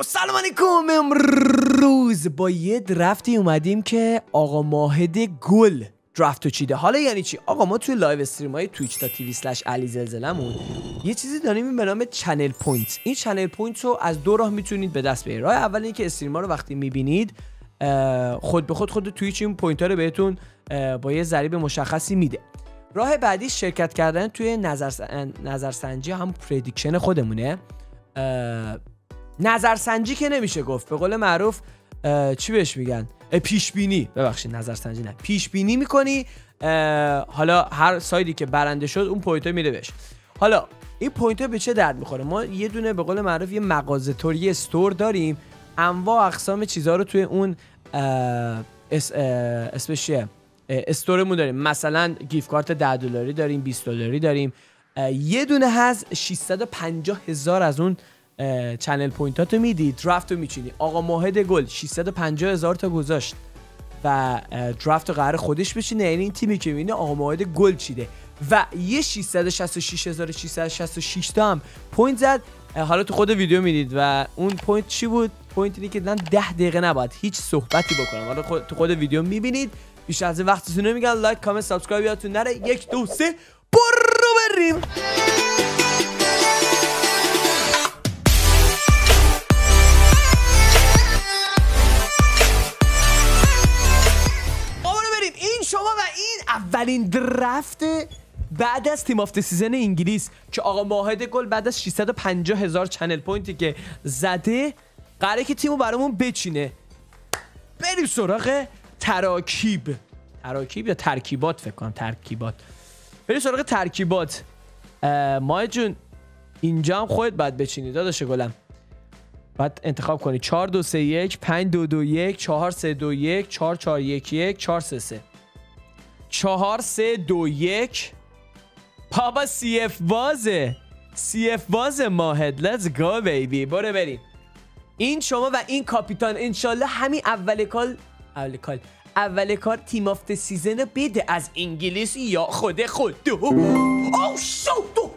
سلام علیکم امروز با یه draft ی اومدیم که آقا ماهد گل draft و چیده. حالا یعنی چی؟ آقا ما توی live stream های Twitch dot TV slash علی زلزلمون یه چیزی داریم به نام channel point. این channel point رو از دو راه می‌تونید به دست بیارید. راه اول اینکه stream ها رو وقتی می‌بینید خود به خود خود Twitch این point ها رو بهتون با یه ضریب مشخصی میده. راه بعدی شرکت کردن توی نظر نظرسنجی هم prediction خودمونه. نظرسنجی که نمیشه گفت. به قول معروف چی بهش میگن؟ پیش بینی ببخشید نظرسنجی نه. پیش بینی می‌کنی حالا هر side ی که برنده شد اون point میره بهش. حالا این point به چه درد می‌خوره؟ ما یه دونه به قول معروف یه مغازه طوری store داریم. انواع اقسام چیزها رو توی اون اس اسمش store مون داریم. مثلا gift card 10 دلاری داریم 20 دلاری داریم. یه دونه هست 650 هزار از اون channel point اتو میدی draft رو میچینی. آقا ماهد گل 650 هزار تا گذاشت. و draft رو قرار خودش بچینه یعنی این تیمی که می‌بینه آقا ماهد گل چیده. و یه 666666 تا هم point زد. حالا تو خود ویدیو می‌دید و اون point چی بود؟ point اینه که من 10 دقیقه نباید هیچ صحبتی بکنم. حالا تو خود ویدیو می‌بینید. بیشتر از این وقتتون نمی‌گیرم like comment subscribe یادتون نره. یک دو سه برو بریم! draft بعد از team of the season انگلیس که آقا ماهد گل بعد از 650 هزار channel point ی که زده قراره که تیمو برامون بچینه. بریم سراغ تراکیب. تراکیب یا ترکیبات فکر کنم ترکیبات. بریم سراغ ترکیبات. ماهد جون اینجا هم خودت باید بچینی داداش گلم. بعد انتخاب کنی. 4 2 3 1 5 2 2 1 4 3 2 1 4 4 1 1 4 3 3 چهار سه دو یک. بابا CF بازه سی اف باز ماهد let's go بیبی برو بریم. این شما و این کاپیتان انشالله همین اول کال اول کال اول کار تیم آفت سیزن رو بده از انگلیس یا خود خود. دو او شو دو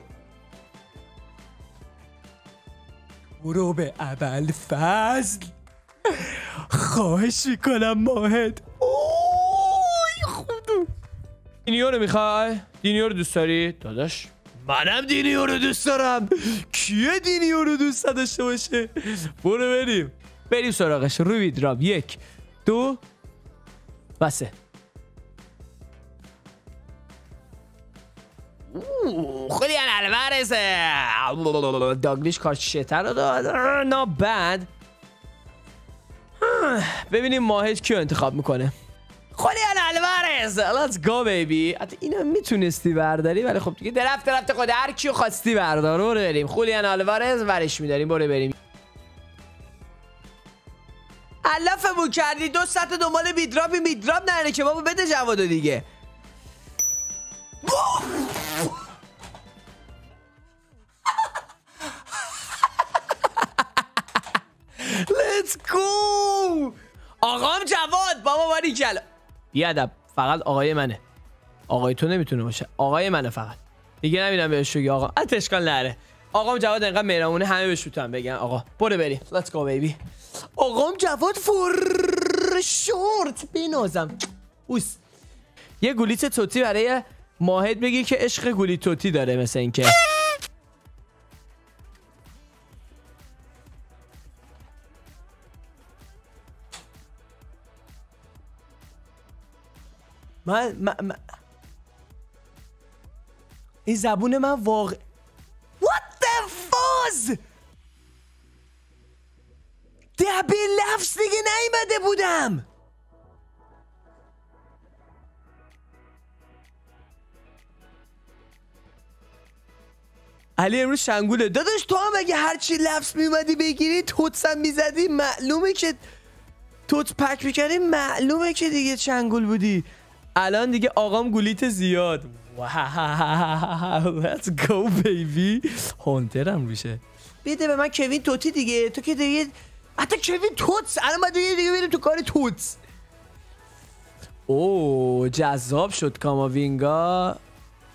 برو به اول فصل خواهش می‌کنم ماهد دینیو رو می‌خوای؟ دینیو رو دوست داری؟ داداش منم دینیو رو دوست دارم کیه دینیو رو دوست داشته باشه؟ برو بریم بریم سراغش روی دراب یک دو و سه خلیان الورز داگلیش کار شتر رو داد نا بد ببینیم ماهج کیو انتخاب می‌کنه خولیان الوارز let's go baby. حتی اینا می‌تونستی برداری ولی خب دیگه درفت درفت خود هر کیو خواستی بردار. برو بریم. خولیان الوارز ورش میداریم. برو بریم. علافمون کردی. دو سطح دنبال میدرابی. میدراب نره که بابا بده جوادو دیگه. Let's go! آقام جواد بابا باری کلا بیادب. فقط آقای منه. آقای تو نمی‌تونه باشه. آقای منه فقط. دیگه نمی‌دونم بهش بگی آقا. اتشکال نره آقام جواد انقدر مهربونه همه بهش می‌تونن بگن. آقا برو بریم. Let's go baby. آقام جواد فور شورت. بینازم اوس. یه گولیت توتی برای ماهد بگی که عشق گولی توتی داره مثل اینکه. من, من, من... این زبون من واقع What the fuzz دبه لفظ دیگه نیمده بودم. علی امروز شنگوله. داداش تو هم اگه هرچی لفظ میومدی بگیری توتسم می‌زدی معلومه که توت پک می‌کردی معلومه که دیگه چنگول بودی. الان دیگه آقام گولیت زیاد. واو let's go baby. هانترم میشه بده به من کوین توتی دیگه. تو که دیگه حتی کوین توتس. الان باید دیگه دیگه بریم تو کار توتس. اوه جذاب شد کاماوینگا.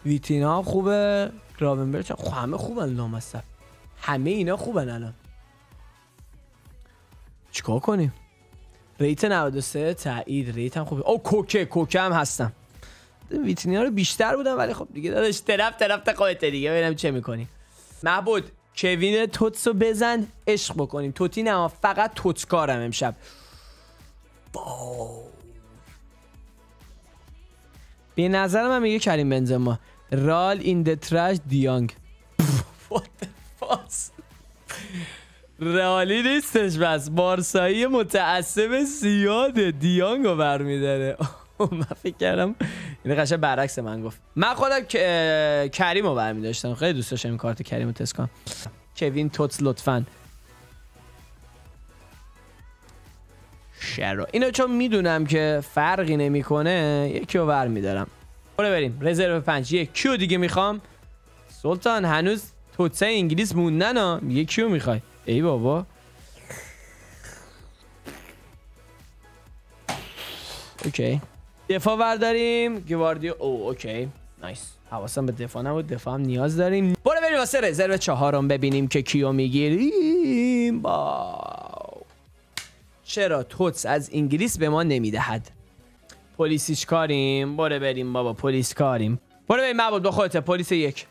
ویتینا خوبه. گراونبرچ خب همه خوبن لامصب. همه اینا خوبن الان. چیکار کنیم؟ ریت 93 تایید ریت هم خوبه. او کوکه کوکه هم هستم. ویترینی رو بیشتر بودم ولی خب دیگه داداش طرف طرف خودت دیگه ببینم چه می‌کنی. محبود کوین توتس رو بزن عشق بکنیم. توتی نه فقط توتکارم امشب. به نظر من میگه کریم بنزما. رال این د ترش دیانگ رالی نیستش بس. بارسایی متعصب زیاده دیانگ رو برمیداره من فکر کردم این قشنگ برعکس من گفت. من خودم کریم رو برمی داشتم خیلی دوست داشتم این کارت کریم رو تست کنم. کوین توتس لطفا. شرا. اینو چون می‌دونم که فرقی نمی‌کنه یکی رو ور میدارم برو بریم. رزرو پنج. یک کیو دیگه می‌خوام؟ سلطان هنوز TOTS ه انگلیس موندن ها یه کیو می‌خوای؟ ای بابا okay دفاع برداریم. گواردیو او okay nice حواسم به دفاع نبود. دفاع هم نیاز داریم. برو بریم واسه رزرو چهارم ببینیم که کیو می‌گیریم. با چرا TOTS از انگلیس به ما نمی‌دهد؟ پلیسیش کاریم. برو بریم بابا پلیس کاریم. برو بریم مبود با خودت. پلیس یک.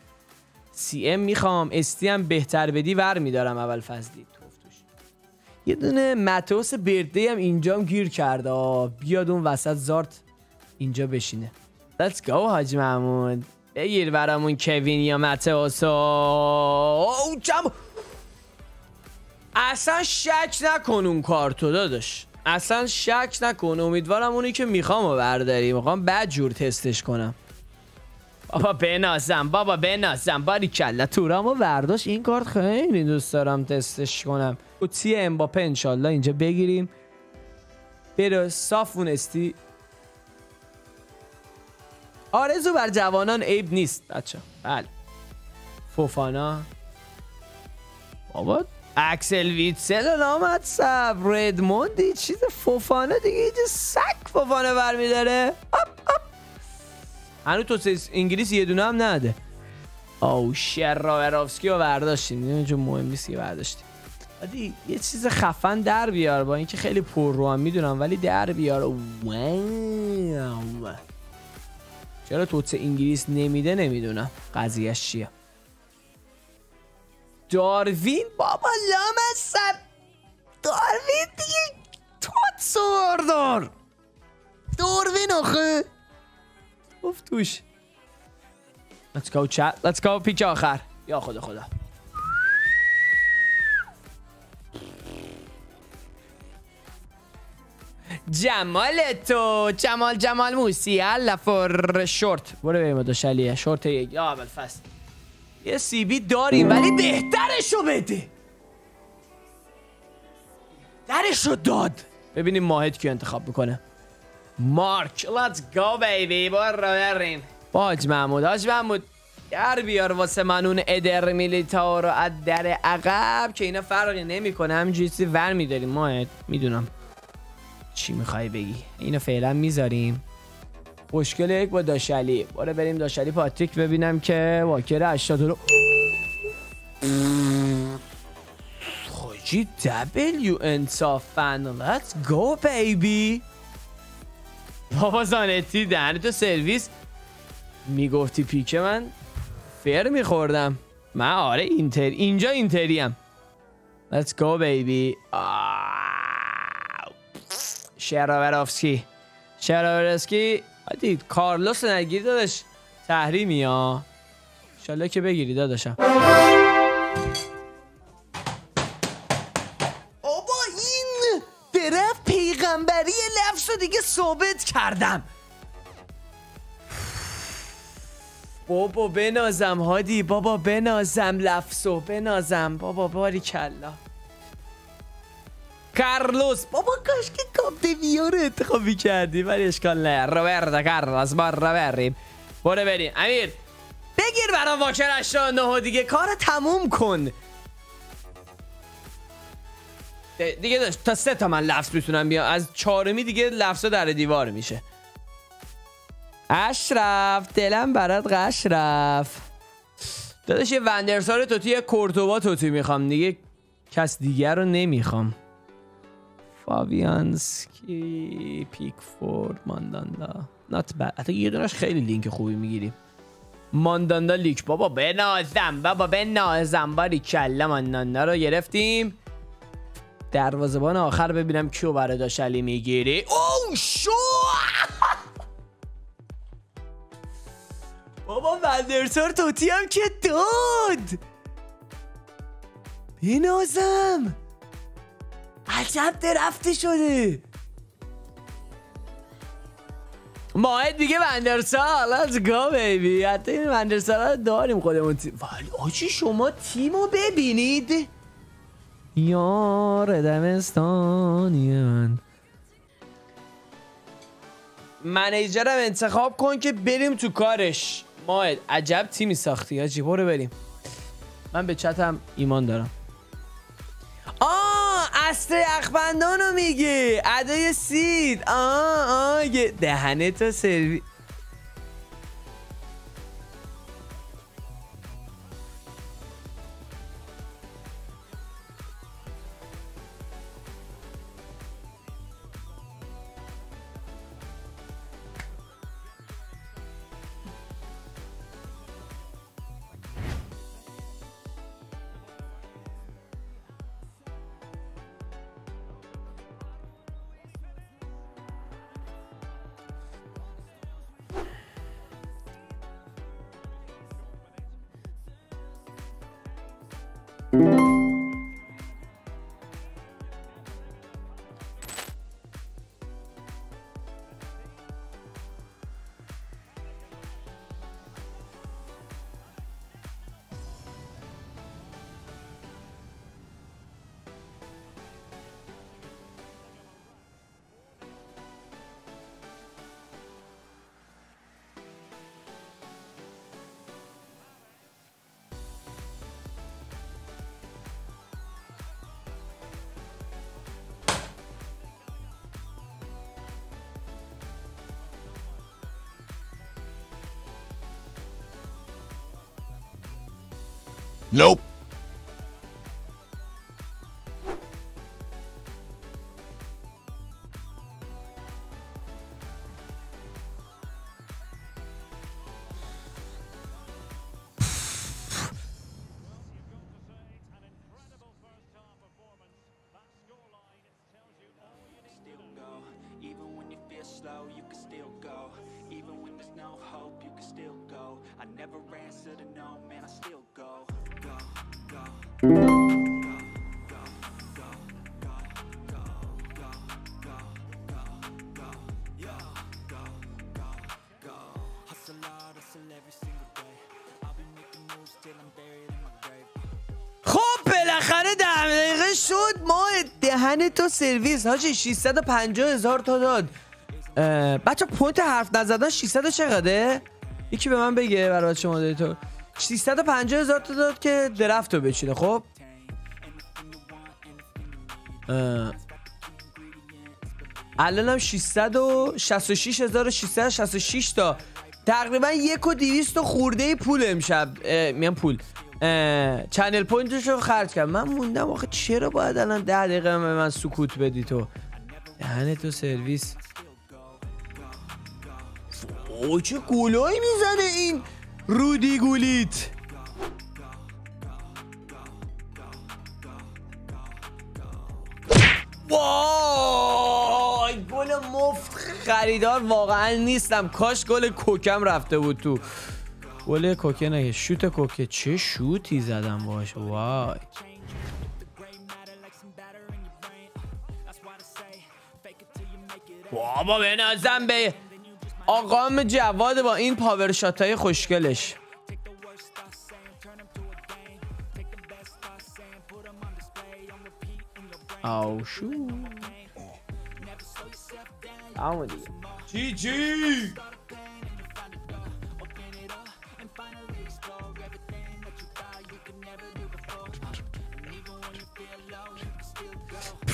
سی ام می‌خوام استی هم بهتر بدی ور میدارم اول فصلی یه دونه متوس برده هم اینجام گیر کرده بیاد اون وسط زارت اینجا بشینه. Let's go حاج محمود. بگیر برامون کوین یا متوس او جم اصلا شک نکن اون کارتو داداش. اصلا شک نکن. امیدوارم اونی که می‌خوام رو برداری می‌خوام بد جور تستش کنم. بابا بنازم بابا بنازم باری کلا. تورامو برداشت. این کارت خیلی دوست دارم تستش کنم. اوتی امباپه انشالله اینجا بگیریم. بره صافون استی. آرزو بر جوانان عیب نیست. بچه بله. فوفانا. بابا اکسل ویتسل آمد سب ردموندی. چیز فوفانا دیگه. اینجا سک فوفانا برمیداره. هنو تو انگلیس یه دونه هم نده. او شراورافسکی رو برداشتیم. اینجا مهم نیست که برداشتیم. عادی یه چیز خفن در بیار با اینکه خیلی پر رو هم می‌دونم ولی در بیار. چرا توتس انگلیس نمیده؟ نمی‌دونم. قضیهش چیه؟ داروین بابا لام داروین دیگه توت سوردار داروین آخه! گفت توش. Let's go chat. Let's go پیچ آخر. یا خدا خدا. جمال تو. جمال جمال موسی. الله فور شورت. برو بریم دو شورت یک. یا اول فصل. یه سی بی داریم ولی بهترشو بده. درشو داد. ببینیم ماهد کی انتخاب می‌کنه. مارک let's go baby برو بریم باج محمود حاج محمود در بیار واسه منون ادر میلیتا رو از در عقب که اینا فرقی نمی‌کنه همینجوری ور میداریم. ماهد می‌دونم. چی می‌خوای بگی؟ اینو فعلا می‌ذاریم. مشکل یک با داشلی برو بریم داشلی پاتریک ببینم که واکر 80 رو خوجی دبلیو انصافن let's go baby. بابا زانتی دهن تو سرویس. می‌گفتی پیک من فر میخوردم. من آره اینتر اینجا اینتریم. Let's go baby. شراورافسکی شراورافسکی دید کارلوس نگیر دادش تحریمی ها. انشالله که بگیری داداشم. ثابت کردم. بابا بنازم هادی. بابا بنازم لفظو. بنازم. بابا باری کلا کارلوس. بابا کاش که کاپتنیا رو انتخاب می‌کردی ولی اشکال نه روبرتا کارلوس. بار رو بریم برو بریم. امیر بگیر برای واکر 89 دیگه. کار تموم کن. دیگه تا سه تا من لفظ می‌تونم بیام. از چهارمی دیگه لفظ در دیوار میشه. اشرف دلم برات قش رفت داداش یه وندرسار توتی یه کورتوبا توتی می‌خوام. دیگه کس دیگر رو نمی‌خوام. فاویانسکی پیکفورد مانداندا. not bad حتی یه دونش خیلی لینک خوبی می‌گیریم مانداندا لیک. بابا بنازم. بابا بنازم. باری کلا مانداندا رو گرفتیم. دروازه‌بان آخر ببینم کیو برای داشت علی می‌گیری او شو! بابا وندرسار TOTY هم که داد! بنازم عجب draft ه شده! ماهد دیگه وندرسال let's go baby. حتی این وندرسال داریم خودمون تیم. ولی آجی شما تیمو ببینید. یار دمستانی من. منیجرم انتخاب کن که بریم تو کارش. ماهد عجب تیمی ساختی آجی برو بریم. من به چتم ایمان دارم. آه اصر اخبندانو میگه ادای سید. آه آه دهنه تو سروی Nope. خب بالاخره ده دقیقه شد. ما دهن تو سرویس حاجی 650 هزار تا داد. بچه پوینت حرف نزدن 600 چقدره؟ یکی به من بگه برای بچه مادریتور 650 هزار تا داد که درفت رو بچینه خب؟ اه. الانم 666666 تا. تقریبا یک و دیویست خورده پول امشب. میگم پول. channel point ش رو خرج کرد من موندم آخه چرا باید الان ده دقیقه به من سکوت بدی تو؟ دهن تو سرویس. اوه چه گلایی می‌زنه این رودی گولیت. خریدار واقعا نیستم. کاش گل کوکم رفته بود تو. گل کوکه نه شوت کوکه. چه شوتی زدم باش. وای. بابا به به آقام جواد با این پاور شات های خوشگلش. آو شو. همون چی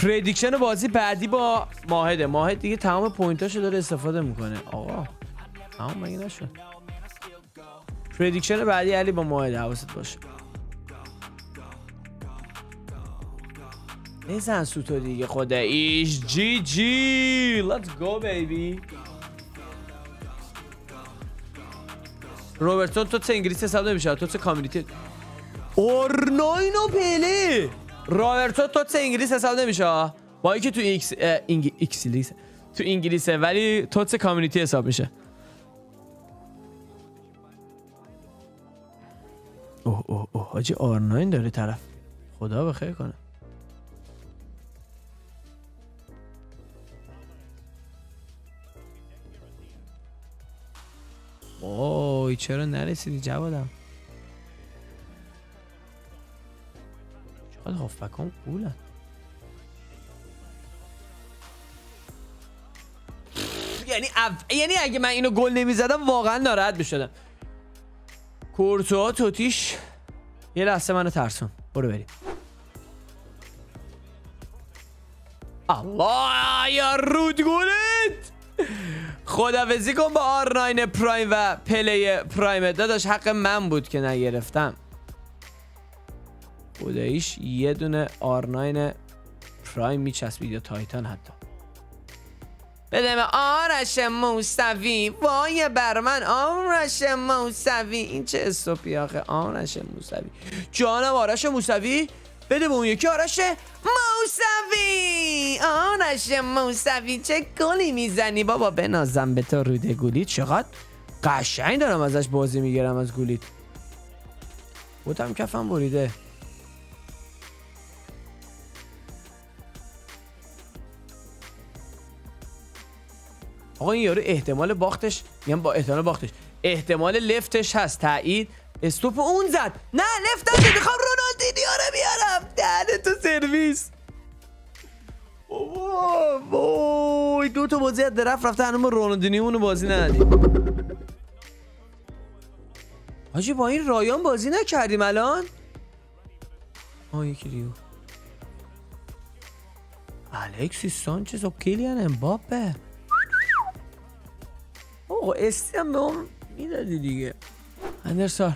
prediction بازی بعدی با ماهده. ماهد دیگه تمام point اشو داره استفاده می‌کنه. آقا تمام مگه نشد؟ prediction بعدی علی با ماهده حواست باشه. بزن سوتو دیگه خداییش. جی جی let's go baby. روبرتون تو چه انگلیسی حساب نمیشه؟ تو چه کامیونیتی؟ اورناین و پله. روبرتو تو چه انگلیس حساب نمیشه؟ با اینکه تو ایکس اه، انگ... ایکسلیس تو انگلیسه ولی تو چه کامیونیتی حساب میشه؟ اوه اوه اوه حاجی آرناین داره طرف. خدا بخیر کنه. وای چرا نرسیدی جوادم؟ چقدر هافبکام قولن یعنی اف... یعنی اگه من اینو گل نمی‌زدم واقعا ناراحت می‌شدم. کورتوا توتیش یه لحظه منو ترسون. برو بریم. الله یا رود خدافزی کن با آر9 پرایم و پلی پرایم. داداش حق من بود که نگرفتم. خداییش یه دونه آر9 پرایم میچسبید یا تایتان حتی. به آرش موسوی وای بر من آرش موسوی. این چه استوپی آخه؟ آرش موسوی. جانم آرش موسوی؟ بده به اون یکی آرش موسوی. آرش موسوی چه گلی می‌زنی؟ بابا بنازم به تو روده گولیت چقدر قشنگ دارم ازش بازی می‌گیرم از گولیت بودم کفم بریده. آقا این یارو احتمال باختش میگم با احتمال باختش. احتمال لفتش هست تایید. استوپ اون زد. نه لفت نزد. می‌خوام رونالدینیو رو بیارم. دهن تو سرویس. وای دو تا بازی از درفت رفته هنوز ما رونالدینیو رو بازی ندادیم. حاجی با این رایان بازی نکردیم الان؟ آه یکی دیو الکسیس سانچز و کیلیان امباپه. اوه استی هم به اون می‌دادی دیگه. اندرسار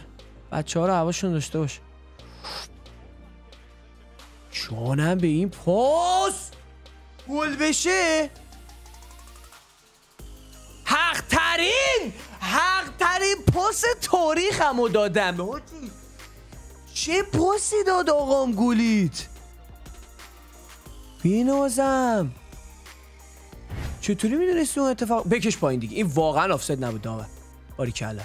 بچه ها رو هواشون داشته باش. جانم به این پاس. گل بشه. حق ترین حق ترین پاس تاریخ همو دادم چه پاسی داد آقام گولیت بینازم. چطوری می‌دونستی اون اتفاق؟ بکش پایین دیگه. این واقعا آفساید نبود داور باری کلا.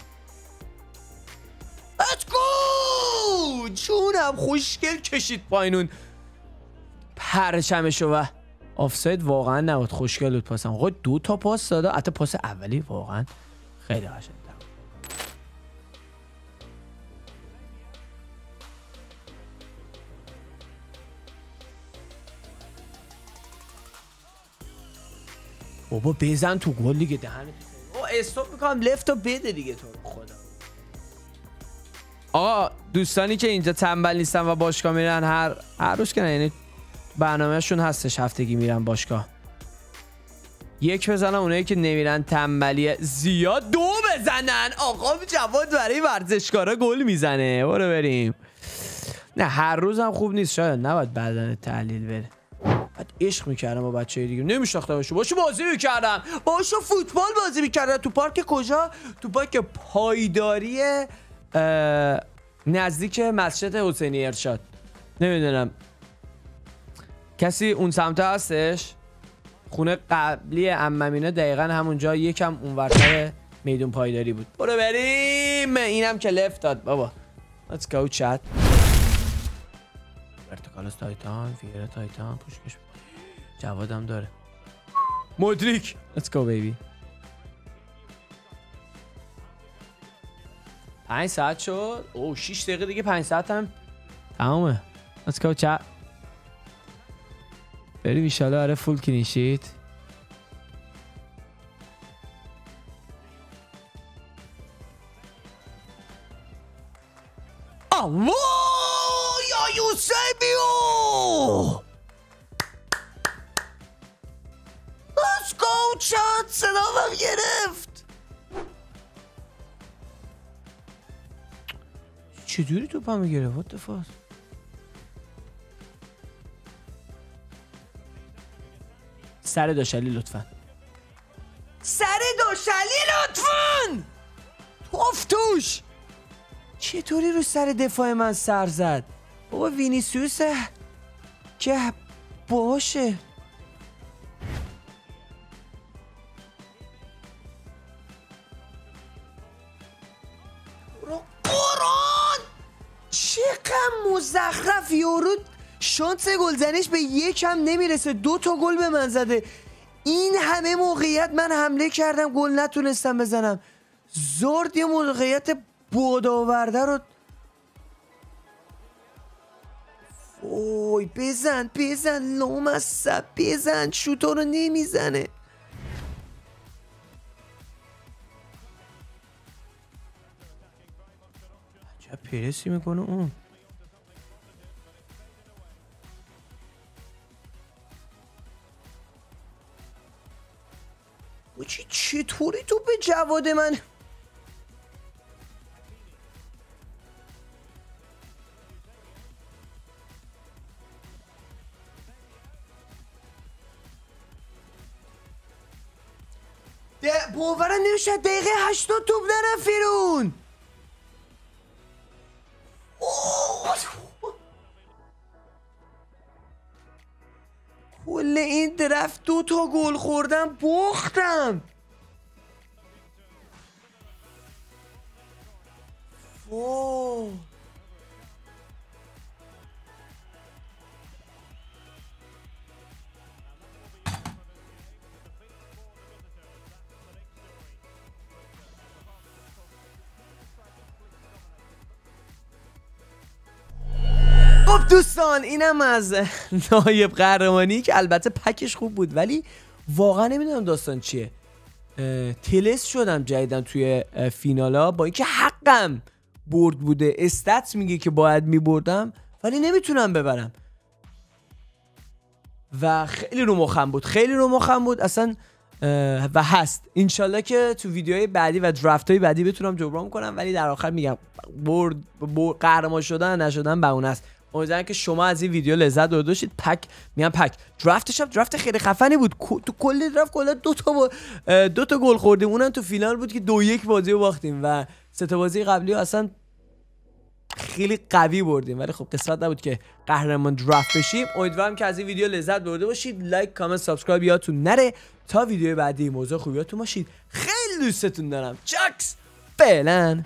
go جونم خوشگل کشید پایین اون. پرچمشو و آفساید واقعا نبود. خوشگل بود پاسم. آقا دو تا پاس داده. حتی پاس اولی واقعا خیلی قشنگ. بابا بزن تو گل دیگه. دهنت او استوب می‌کنم. لفت و بده دیگه تو رو خدا. آقا دوستانی که اینجا تنبل نیستن و باشگاه میرن هر هر روز که یعنی برنامهشون هستش هفتگی میرن باشگاه. یک بزنن اونایی که نمیرن تنبلی زیاد. دو بزنن. آقا جواد برای ورزشکارا گل می‌زنه. برو بریم. نه هر روز هم خوب نیست شاید. نباید بدن تحلیل بره. بعد عشق می‌کردم با بچه دیگه. نمیشناختم باشو بازی می‌کردم. باشو فوتبال بازی می‌کردم تو پارک کجا؟ تو پارک پایداری نزدیک مسجد حسینی ارشاد. نمی‌دونم. کسی اون سمت هستش؟ خونه قبلی اممینه دقیقا همونجا یکم اونورتر میدون پایداری بود. برو بریم! اینم که لفت داد بابا. Let's go chat. ورتیکالس تایتان فیره تایتان پوشکش. جوادم داره. مدریک! Let's go baby. پنج ساعت شد؟ او 6 دقیقه دیگه پنج ساعت هم تمامه Let's go chat. بریم ایشالا آره فول کلینشیت الله یا یوسیبیو go chat! صدامم گرفت! چجوری تو پامو گرفت؟ What the fuck? سر داشلی لطفا. سر داشلی لطفا! توف توش! چطوری رو سر دفاع من سر زد؟ بابا وینیسیوس که باشه. قرآن چقدر مزخرف یورو شانس گلزنیش به یکم نمی‌رسه. دو تا گل به من زده. این همه موقعیت من حمله کردم گل نتونستم بزنم. زرد یه موقعیت بودآورده رو اوی بزن بزن لامصب بزن شوتا رو نمی‌زنه. عجب پرسی می‌کنه اون. چی چطوری تو به جواد من؟ باورم نمیشه دقیقه هشتاد توپ نرفت بیرون. درفت دو تا گل خوردم باختم دوستان اینم از نایب قهرمانی که البته پکش خوب بود ولی واقعا نمی‌دونم داستان چیه. تلس شدم جدیدن توی فینالا با اینکه حقم برد بوده. استات میگه که باید میبردم ولی نمی‌تونم ببرم. و خیلی رو مخم بود خیلی رو مخم بود. اصلا و هست. انشالله که تو ویدیوهای بعدی و درفت های بعدی بتونم جبران کنم ولی در آخر میگم برد برد- قهرمان شدن نشدن به اون است. امیدوارم که شما از این ویدیو لذت برده باشید. pack میگم pack. draft ش هم draft خیلی خفنی بود. تو کل draft کلا دو تا با- دو تا گل خوردیم. اونم تو فینال بود که دو یک بازی رو باختیم و سه تا بازی قبلی رو اصلا خیلی قوی بردیم. ولی خب قسمت نبود که قهرمان draft بشیم. امیدوارم که از این ویدیو لذت برده باشید. like comment subscribe یادتون نره. تا ویدیو بعدی مواظب خوبیاتون باشید. خیلی دوستتون دارم. چاکس فعلا.